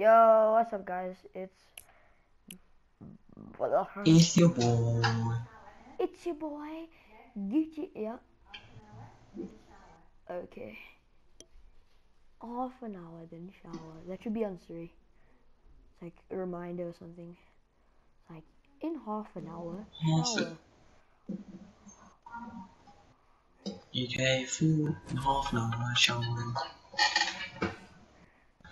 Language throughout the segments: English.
Yo, what's up, guys? It's? It's your boy. It's your boy. Yeah. Okay. Half an hour, then shower. That should be on three. It's like a reminder or something. It's like in half an hour, shower. UK food in half an hour showering.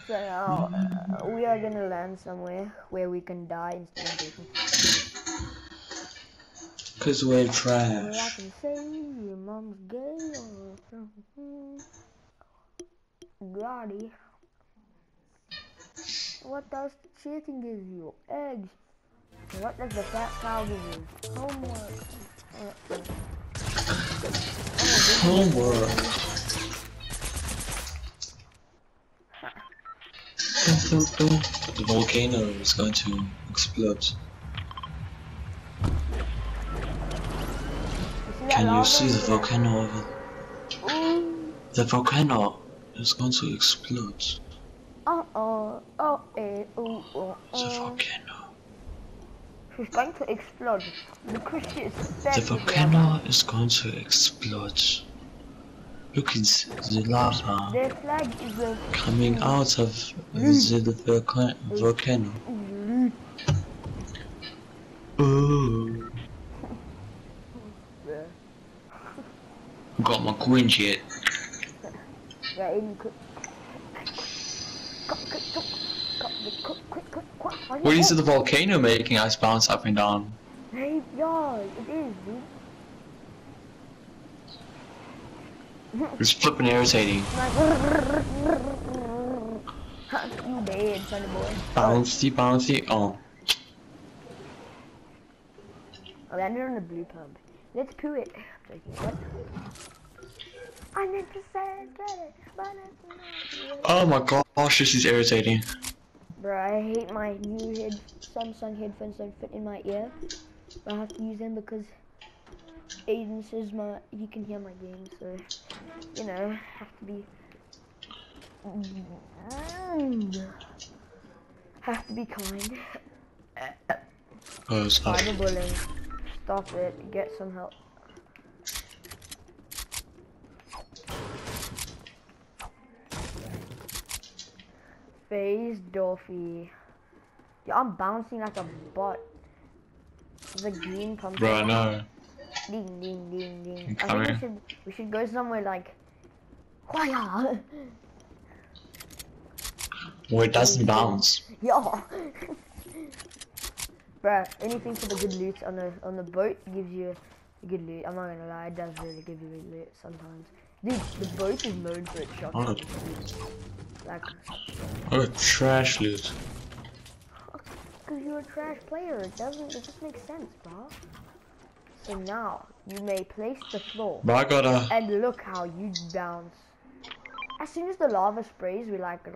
So now uh, we are gonna land somewhere where we can die instead of getting. Cause we're Well, I can say your mom's gay or something. Grotty. What does chicken give you? Eggs. What does the fat cow give you? Homework. Homework. Dun. The volcano is going to explode. You see that Can you see the volcano over. The volcano is going to explode. Uh oh. Oh eh. Oh. The oh. volcano. She's going to explode. The Christian is The volcano is going to explode. Look at the lava Their flag is a coming out of the volca- volcano. Ooh. Got my coin yet. What is the volcano making us bounce up and down? Yeah, it is, dude. It's flipping irritating. You dead, sonny boy. Bouncy, bouncy. Oh, I landed on the blue pump. Let's poo it. I'm joking. What? I meant to say it, oh my gosh, this is irritating. Bro, I hate my new head Samsung headphones don't fit in my ear. I have to use them because Aiden says my he can hear my games, so you know, have to be have to be kind. Oh, sorry. bullying. Stop it. Get some help. Phase Dolphy. Yeah, I'm bouncing like a bot. The green pumpkin. Bro, no. Ding ding ding ding. I'm think we should we should go somewhere like Waya. Well, it doesn't bounce. Yeah. Bruh, anything for the good loot on the on the boat gives you a good loot. I'm not gonna lie, it does really give you good loot sometimes. Dude, the boat is known for its Oh. Like, oh, trash loot. cause you're a trash player, it doesn't it just makes sense, bro. So now you may place the floor But I gotta. and look how you bounce. As soon as the lava sprays, we like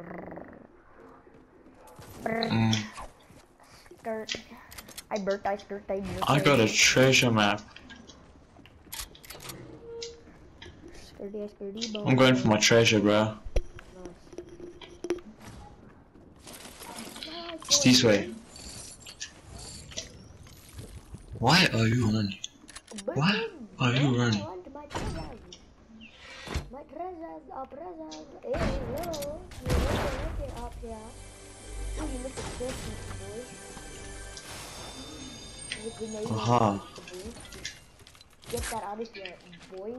Mm, skirt. I burnt, I skirt, I burnt, I got a treasure map. Skirty, skirty. I'm going for my treasure, bro. It's this way. Why are you running? Why are you running? My treasures. My treasures are presents. Hey, hello. You look it up here. Ooh, you look at this, boy. Aha. Get that out of here, boy.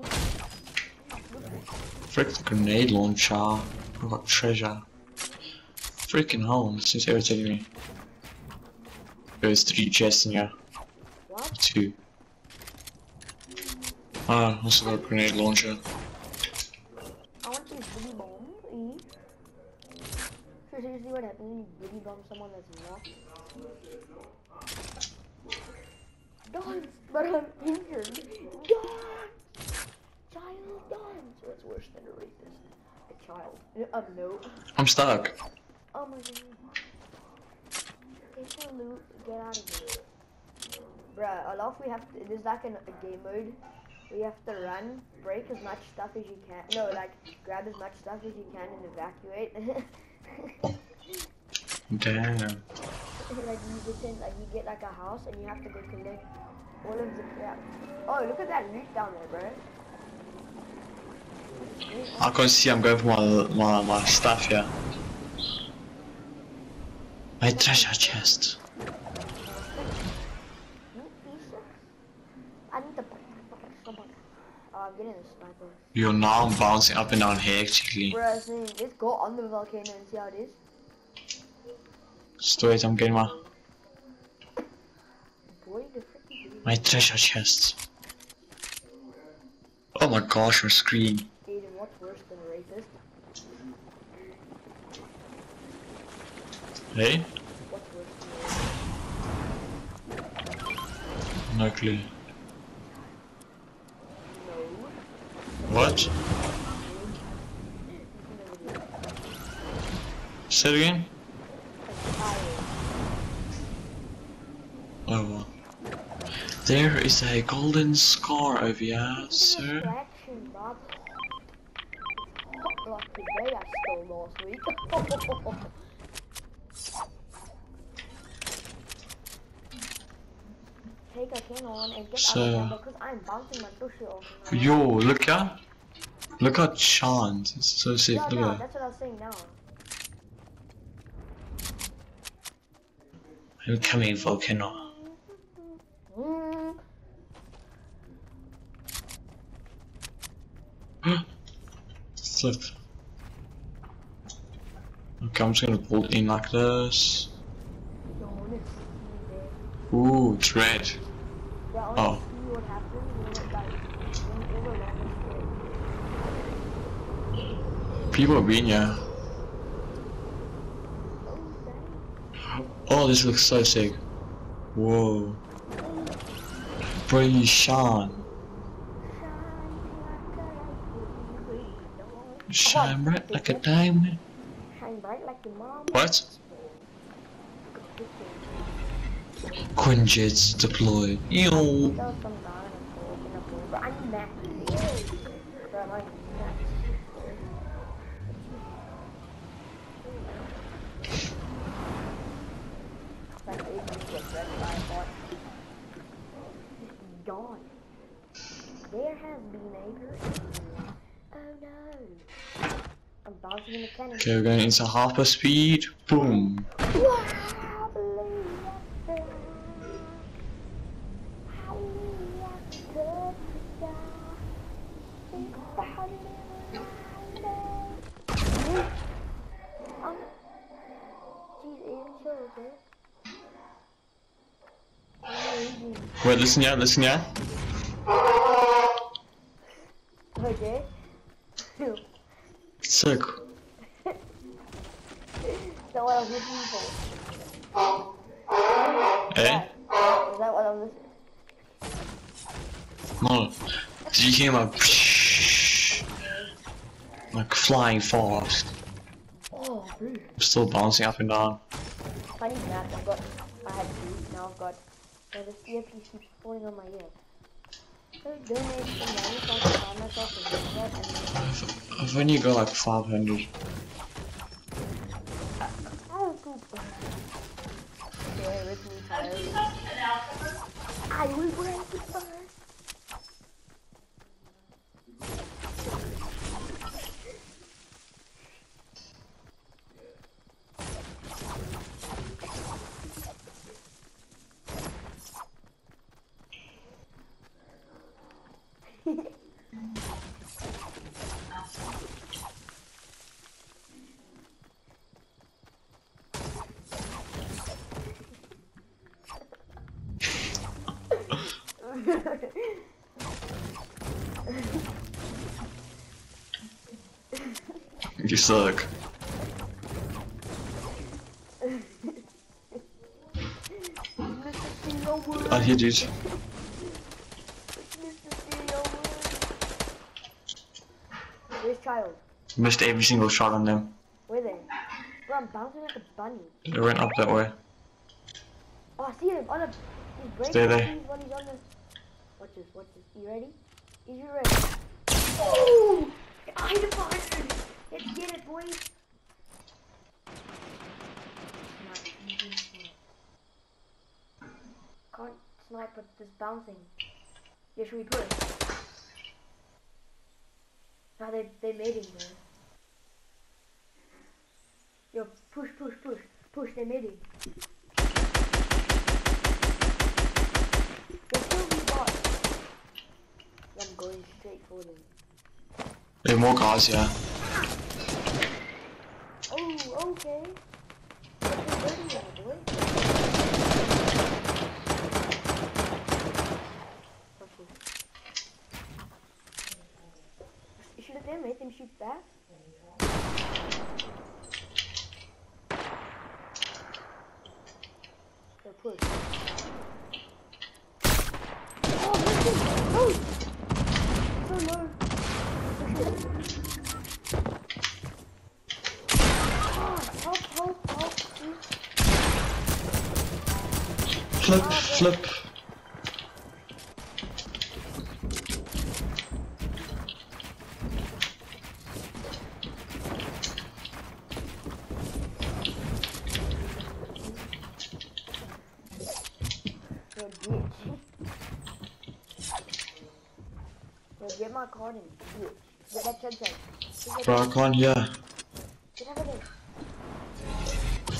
Frick the grenade launcher. I got treasure. Freaking hell, this is irritating me. There's three chests in here. What? Two. Ah, also got a grenade launcher. I want these boogie bombs. Eh? So seriously, what happens when you boogie bomb someone that's not? Dance, but I'm injured. Dance, child, dance. It's worse than a rapist. A child. Um, no. I'm stuck. Oh my god. Take your loot. Get out of here. Bruh, I love we have to. There's like an, a game mode. You have to run, break as much stuff as you can. No, like grab as much stuff as you can and evacuate. Damn. like you pretend like you get like a house and you have to go collect all of the crap. Oh, look at that loot down there, bro. I can't see I'm going for my, my, my stuff here. My treasure chest. You piece of- I need the. Oh, I'm getting a sniper. Yo, now bouncing up and down here actually. Bro, I was saying, let's go on the volcano and see how it is. Wait, I'm getting my, Boy, my treasure chest. Oh my gosh, my screen. Aiden, what's worse than a rapist? Hey? What's worse than a rapist? No clue. What? Say it again? Oh. There is a golden scar over here, sir. Reflection, Bob. Hot like today I stole last week. Take a and get So- out of because I'm bouncing my tushy off. Yo, look at Look at Chant. It's so sick. Yeah, Look no, at that's what I was saying now. I'm coming, volcano. Mm. Flip. Okay, I'm just gonna pull it in like this. Yo, I wanna see there. Ooh, it's red. Yeah, Oh. wanna see what happens when it like when all around is People are being here. Oh. This looks so sick. Whoa. You shine. Shine bright like a diamond. Shine bright like your mom. What? Quinjets deployed. Gone. There has been a. Oh no. I'm bouncing in the cannon. Okay, we're going into hyper speed. Boom. Wait, listen yeah, listen yeah. Okay. Sick. That's what I was listening for. Eh? Is that what I'm listening No. You hear my like flying fast? Oh, dude. I'm still bouncing up and down. I need that. I've got. I had two. Now I've got. Yeah, this earpiece keeps falling on my ear. So donate some money so I can buy myself a headset and. I've only got like 500. Oh, good. Bear with me, child. I will break it first. You suck. Mr. Theo Wood. I hit. Mr. Where's child? Missed every single shot on them. Where they? Bro, I'm bouncing like a bunny. They went up that way. Oh, I see him on a. He's breaking Stay there. Watch this, watch this. You ready? Is you ready? Oh! I departed! Let's get it, boys! Can't snipe with this bouncing. Yeah, should we push? Now they, they made him, man. Yo, push, push, push. Push, they made him. I'm going straight for them. There are more guys here. Oh, okay. What you doing there, boy? Okay. Shoot at them, make them shoot back. Push. Oh, listen! Oh! So low. Oh, help, help, help, please. Flip, flip. Yo, bitch. Yo, get my card and. Get that chug jug. Get that- Bro, I can't hear. Get out of there.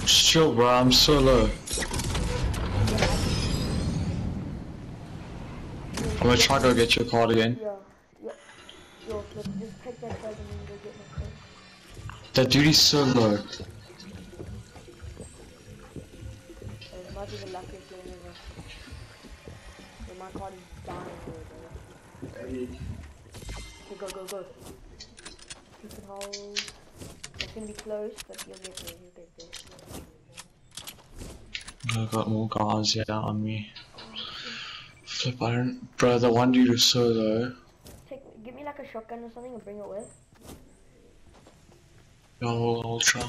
Just chill, bro. I'm so low. I'm gonna try to go get your card again. Yo, yo, yo, flip, just pick that chug and then go get my card. That dude is so low. It might be the luckiest game ever. Yo, my card is dying here, bro. Okay, go, go, go. Stupid hole. It's gonna be close, but you'll get there, you'll get there. I got more guys yeah on me. Flip, I don't. Bro, the one dude is so low. Take, give me like a shotgun or something and bring it with. Yo, ultra.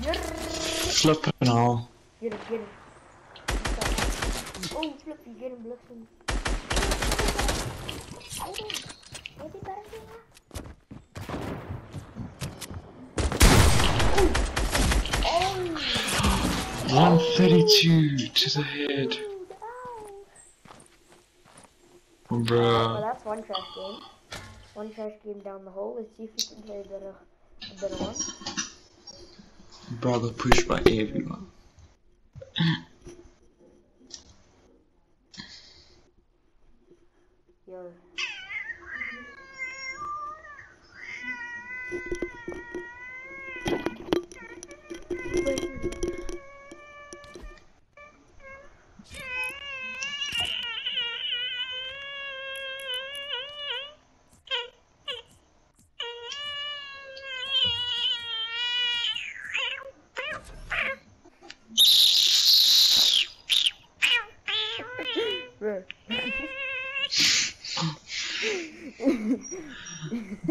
Get Flip it now. it, get it. Oh, flip, you get him, blitz him. Oh, that? Oh! 132 to the head. Dude, ow! Oh, well, Bro. that's one trash game. One trash game down the hole. Let's see if we can play a better, a better one. Bro, I got pushed by everyone. Yo.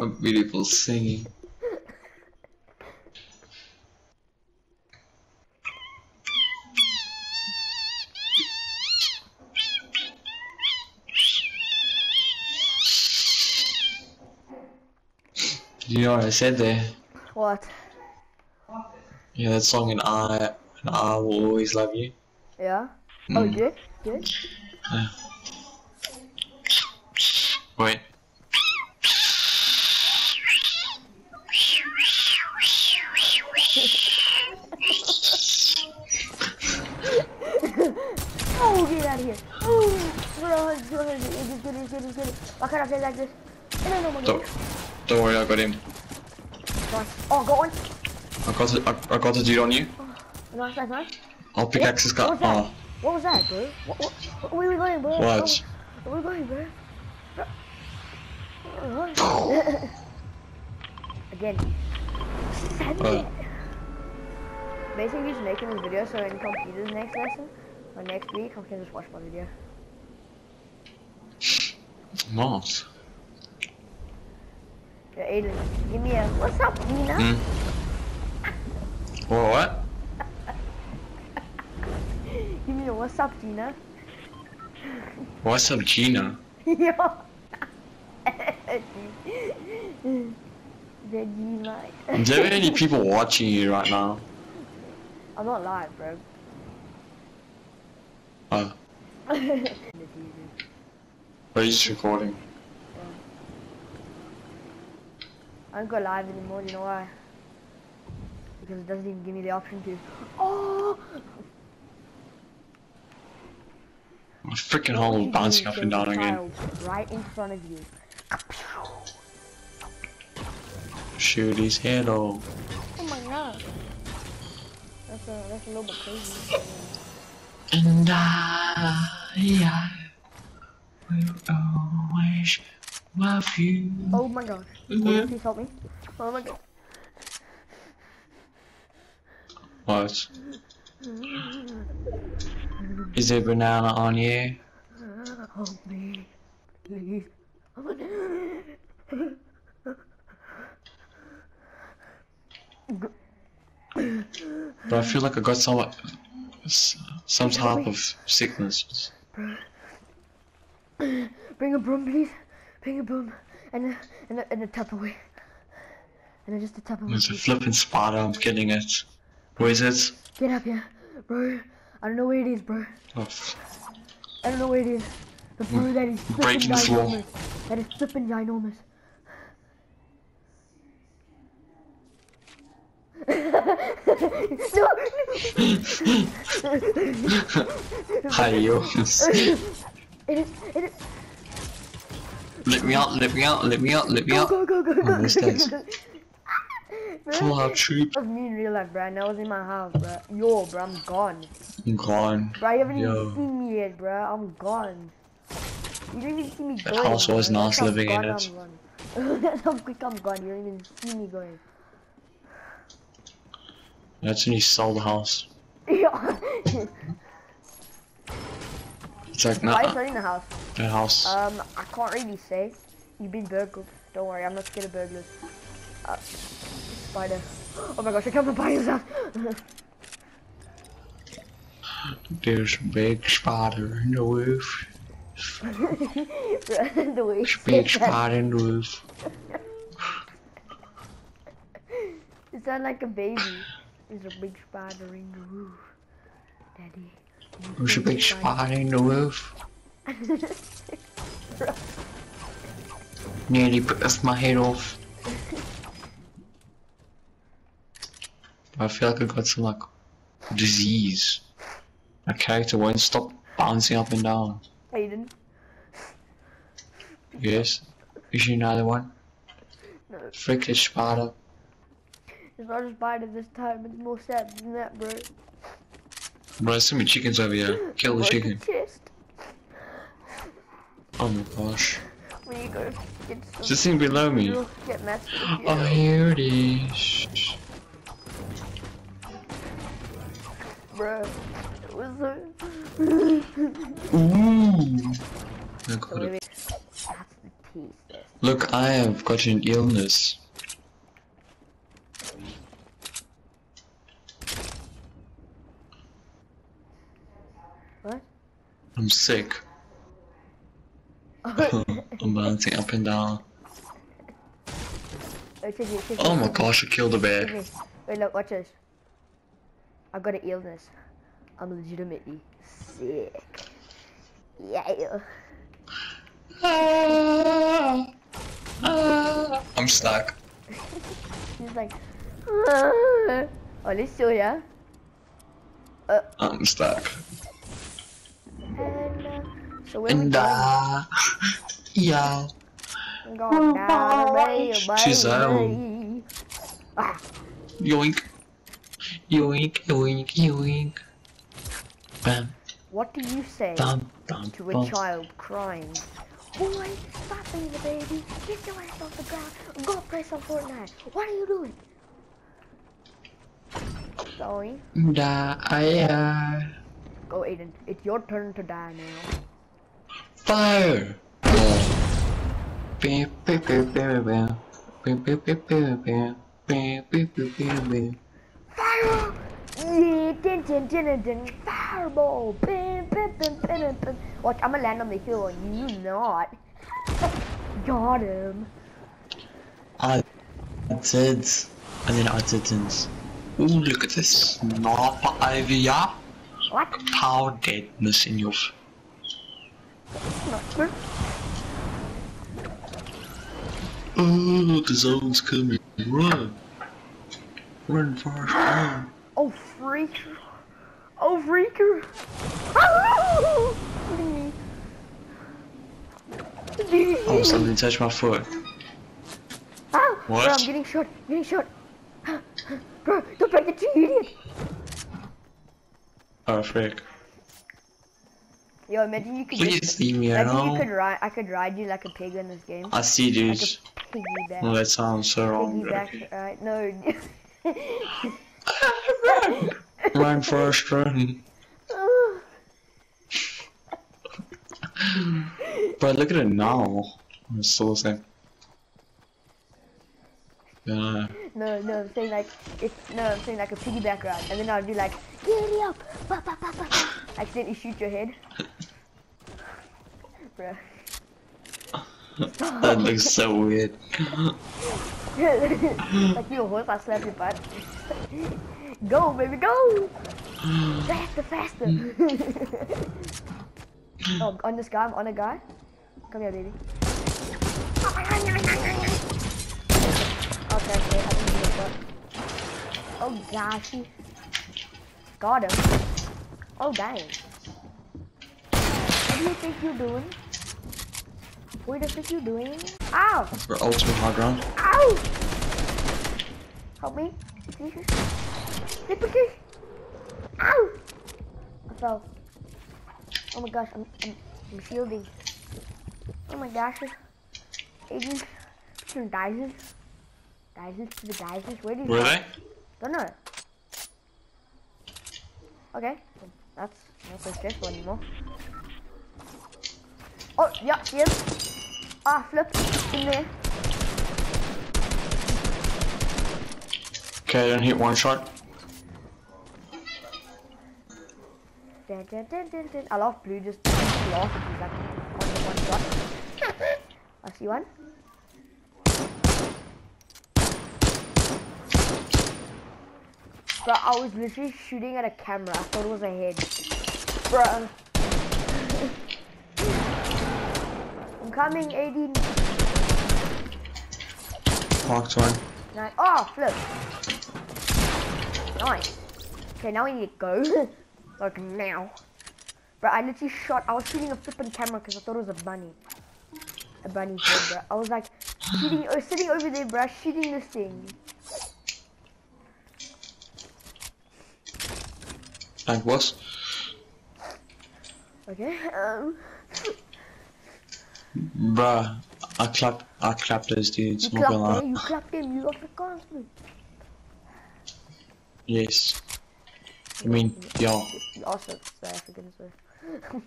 A beautiful singing. You know what I said there? What? Yeah, that song in I and I will always love you. Yeah? Oh, Mm. good? Good? Wait. Oh, get out of here. Oh, it's good. It's good, it's good, it's good. Why can't I play like this? Then no more Don't, don't worry, I got him. Nice. Oh, go on. I got the, I, I got the dude on you. Nice, nice, nice. I'll pickaxe this guy. What was that? Oh, What was that, bro? What, what, what, where are we going, bro? What? Where are we going, bro? Again. Uh. Basically, just making this video so in computers next lesson or next week, I can just watch my video. Mars. Yeah, Aiden, give me a what's up, Nina? What? What? Give me a what's up, Gina? What's up, Gina? Yo. Gina. Is there any people watching you right now? I'm not live, bro. Oh, are you just recording? I don't go live anymore, you know why? Because it doesn't even give me the option to. Oh! A freaking hole bouncing up and down again. Right in front of you. Shoot his head off. Oh my god. That's a, that's a little bit crazy. And I, I will always love you. Oh my gosh. Mhm. Please help me. Oh my god. What? Is there banana on you? Help me. Please. But I feel like I got some some type of sickness. Bring a broom, please. Bring a broom. And a, and a, and a Tupperware. And a, just a Tupperware. There's a flipping spider, I'm getting it. Where is it? Get up here. Bro. I don't know where it is, bro. Oh, I don't know where it is. But bro, that is flipping the ginormous. That is flipping ginormous. no! Hi, yo. It is, it is. let me out, let me out, let me out, let me Go, out. go, go, go, go. Oh, Bro, Full out troop. That was me in real life, bro. And I was in my house, bro. Yo, bro, I'm gone. I'm gone. Bro, you haven't Yo. even seen me yet, bro. I'm gone. You didn't even see me That going. house bro. was how living in it. That's how quick I'm gone. You don't even see me going. That's when you sold the house. Yeah. It's like, Why are you selling the house? that house. Um, I can't really say. You've been burgled. Don't worry, I'm not scared of burglars. Uh, spider. Oh my gosh, I can't buy yourself. There's a big spider in the roof. the you Big spider in the roof. Is that like a baby. There's a big spider in the roof. Daddy. There's a big spider in the roof. Nearly bit my head off. I feel like I've got some like disease. My character won't stop bouncing up and down. Aiden. Yes. Is there another one? No, this spider. it's not a spider this time. It's more sad than that, bro. Bro, there's so many chickens over here. Kill the chicken. chest. Oh my gosh. When you go get some. Is this thing below me? Get messed with, Oh, here it is. Bro. It was so. Ooh. I got it. maybe that's the tease. there. Look, I have got an illness. What? I'm sick. I'm bouncing up and down. It, Oh, oh my gosh, I killed a bear. it. Wait, look, watch this. I got an illness. I'm legitimately sick. Yeah. I'm stuck. He's like, oh, let's show ya. Uh, I'm stuck. and, uh, so where And uh, yeah. I'm going down the rail, She's baby. home. Ah, Yoink. Yoink, yoink, yoink. Bam, what do you say bam, bam, to a bam. child crying? Boy, stop being the baby. Get your ass off the ground. Go play some Fortnite. What are you doing? Sorry. Die. Go, Aiden. It's your turn to die now. Fire! Bam, bam, bam, bam, bam. Bam, bam, bam, bam, bam. Bam, bam, bam, bam, bam. Fire! Yeah, dun, dun, dun, dun, dun. Fireball! Bam, bam, bam, bam, bam, bam. Watch, I'm gonna land on the hill and you not. Got him. I did. And then I didn't. Ooh, look at this sniper over here. What? Power deadness in your Sniper. Oh, the zone's coming. Run. Run. Oh, freak. Oh, freaker. Oh, Oh, something touched my foot. Ow! What? Bro, I'm getting shot. Getting shot. Bro, don't break the tree, you idiot. Oh, frick. Yo, imagine you could Please just, leave me imagine you could ride. I could ride you like a pig in this game. I see, dude. Like a piggyback. Oh, that sounds so wrong. piggyback, right? No. Run Run, first, run. But look at it now. It's still the same. Yeah. no, no, I'm saying like, it's, no, I'm saying like a piggyback ride, and then I'll be like, giddy up, ba ba ba ba. ba. Accidentally shoot your head. Bruh. That looks so weird. like your horse, I slap your butt. go, baby, go! Faster, faster! oh, on this guy, I'm on a guy. Come here, baby. Okay, okay, I think he got. Oh gosh, he got him. Oh dang. What do you think you're doing? What do you think you're doing? Ow! For ultimate hard ground. Ow! Help me. Jesus. Liberty. Ow! I fell. Oh my gosh, I'm, I'm, I'm shielding. Oh my gosh. Agents. Some Dysons. Dysons to the Dysons. Where did Were they? Don't know. Okay. That's not so stressful anymore. Oh, yeah, yes. Ah, flip. In there. Okay, I didn't hit one shot. Dun, dun, dun, dun, dun. I love blue just if he's like on one shot. I see one. But I was literally shooting at a camera. I thought it was a head. Bro. Coming, 18. Marked one. Nine. Oh, flip. Nice. Okay, now we need to go. like now. Bro, I literally shot. I was shooting a flipping camera because I thought it was a bunny. A bunny head, bro. I was like shooting, or sitting over there, bro, shooting this thing. Like what? Okay. Um. Bruh, I clapped, I clapped those dudes. You clapped him. You clapped him. You got the. Yes. I mean, yo. You also South African, so.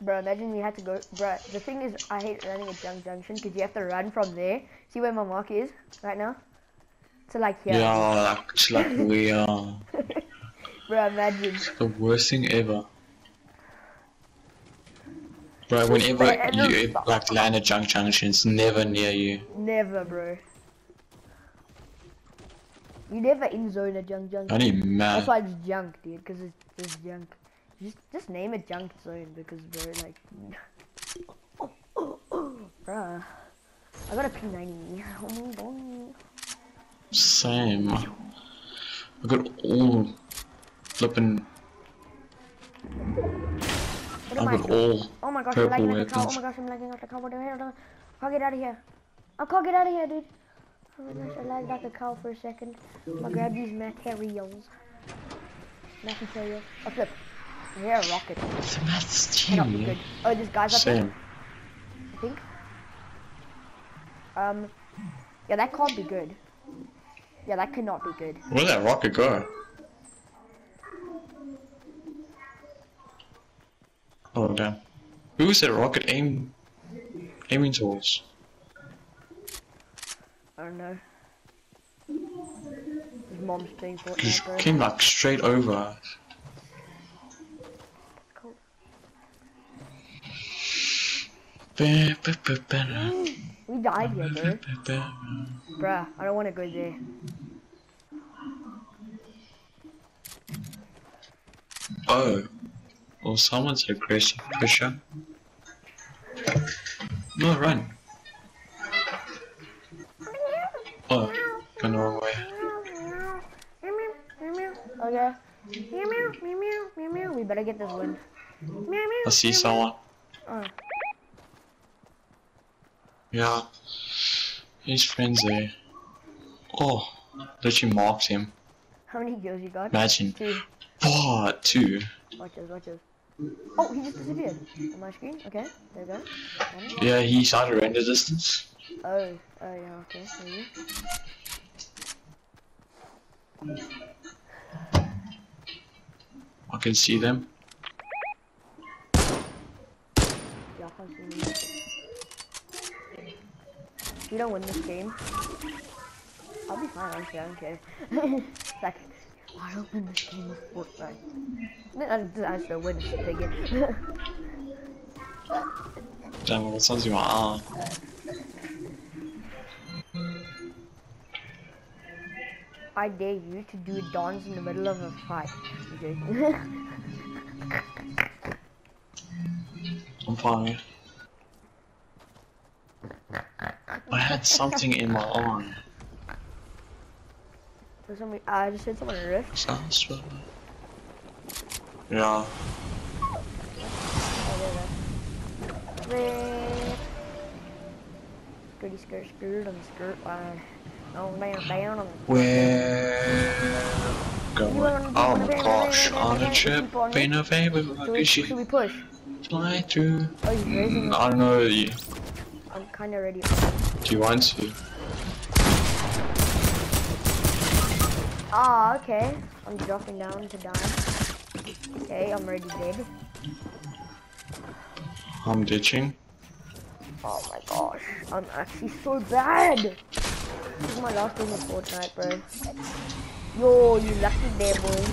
Bro, imagine you had to go. Bro, the thing is, I hate running at Junk Junction because you have to run from there. See where my mark is right now? To like here. Yeah, like, it's like we are um, Bro, imagine. the worst thing ever. Bro, whenever you like land at junk junction, it's never near you. Never, bro. You never in zone at Junk Junction. Only man. That's why it's junk, dude, because it's just junk. Just just name it junk zone because bro like Bruh. I got a P90. Oh my god. Same. I got all flipping. What I am I got all Oh my gosh, I'm lagging out the car. Oh my gosh, I'm lagging out the car. What the hell? I can't get out of here. I can't get out of here, dude. Oh my gosh, I lagged out the car for a second. I'm gonna grab these materials. Materials. Oh flip. I hear a rocket. That's Cannot be good. Oh, this guy's up there. Same. I think. Um, yeah, that can't be good. Yeah, that cannot be good. Where'd that rocket go? Oh damn. Who was that rocket aim aiming towards? I don't know. His mom's playing He Fortnite, bro. came like straight over us. Cool. We died here, ba- Bruh, I don't want to go there. Oh, Oh, someone's aggressive pressure. No, run. Oh, went the wrong way. Okay. Meow meow meow meow meow meow. We better get this win. Meow meow. I see someone. Oh. Yeah. His friend's there. Oh, literally marked him. How many kills you got? Imagine. Two. What? Two. Watch this, watch this. Oh, he just disappeared on my screen. Okay, there we go. Yeah, he's out of render distance. Oh, oh yeah, okay. Maybe. I can see them. Yeah, I see me. If we don't win this game, I'll be fine, honestly, I don't care. like, I don't win this game of Fortnite. Then I just I still win it again. Damn, what sounds in my arm? I dare you to do a dance in the middle of a fight. Okay. I'm fine. I had something in my arm. For some reason, I just hit someone in the rift. Sounds well. Yeah. Oh, there, there. Rift. Skirty skirt skirt on the skirt line. On down down on the We're going. Oh my gosh, on a trip in a van with should we, should we push? Fly through. Oh, Mm. I don't know. you- I'm kinda ready. Do you want to? Ah, okay. I'm dropping down to die. Okay, I'm already dead. I'm ditching. Oh my gosh, I'm actually so bad. This is my last game of Fortnite, bro. Yo, you lucky there, boy.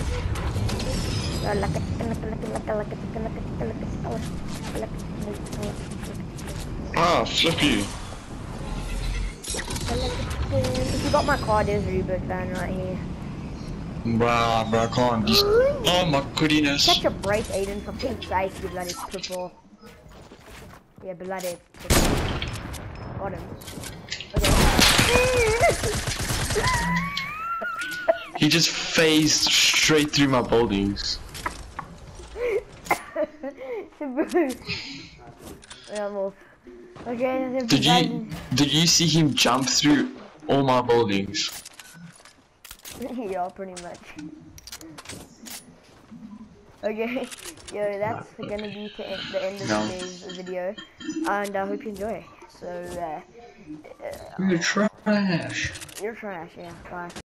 Ah, flip you. If you got my card, there's Rebirth van right here. Bruh, bruh, I can't. Just... Oh my goodness. Catch a break, Aiden, for Pete's sake, you bloody cripple. Yeah, bloody cripple. Got him. Okay. He just phased straight through my buildings. yeah. Okay, Did you did you see him jump through all my buildings? yeah, pretty much. Okay, yo, that's gonna be to end, the end of No. today's video, and I hope you enjoy. So, uh, You're trash. you're trash, yeah, bye.